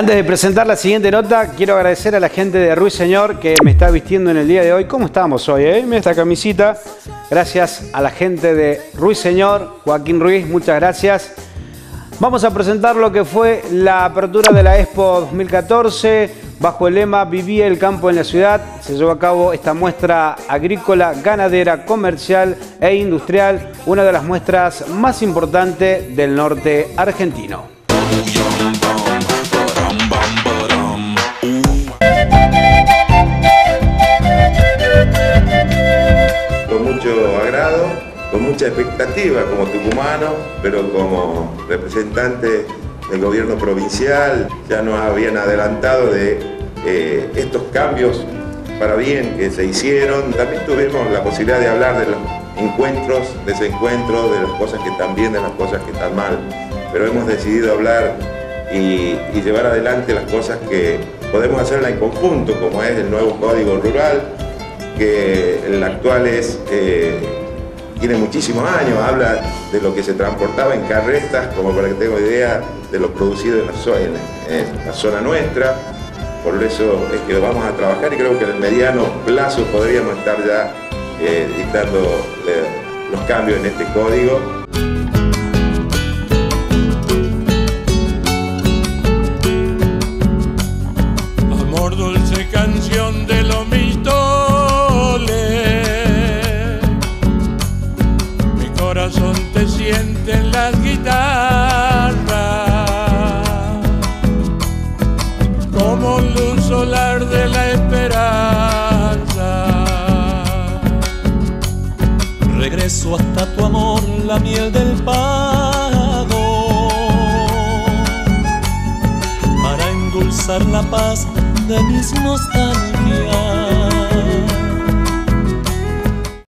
Antes de presentar la siguiente nota, quiero agradecer a la gente de Ruiz Señor que me está vistiendo en el día de hoy. ¿Cómo estamos hoy? Eh? Mira esta camisita. Gracias a la gente de Ruiz Señor, Joaquín Ruiz, muchas gracias. Vamos a presentar lo que fue la apertura de la Expo 2014 bajo el lema Vivía el campo en la ciudad. Se llevó a cabo esta muestra agrícola, ganadera, comercial e industrial, una de las muestras más importantes del norte argentino. Con mucha expectativa como tucumano, pero como representante del gobierno provincial, ya nos habían adelantado de eh, estos cambios para bien que se hicieron. También tuvimos la posibilidad de hablar de los encuentros, desencuentros, de las cosas que están bien, de las cosas que están mal. Pero hemos decidido hablar y, llevar adelante las cosas que podemos hacerla en conjunto, como es el nuevo Código Rural, que el actual es, eh, tiene muchísimos años, habla de lo que se transportaba en carretas, como para que tenga idea de lo producido en la zona, nuestra. Por eso es que vamos a trabajar y creo que en el mediano plazo podríamos estar ya eh, dictando eh, los cambios en este código. Sienten las guitarras como luz solar de la esperanza. Regreso hasta tu amor, la miel del pago, para endulzar la paz de mis nostalgias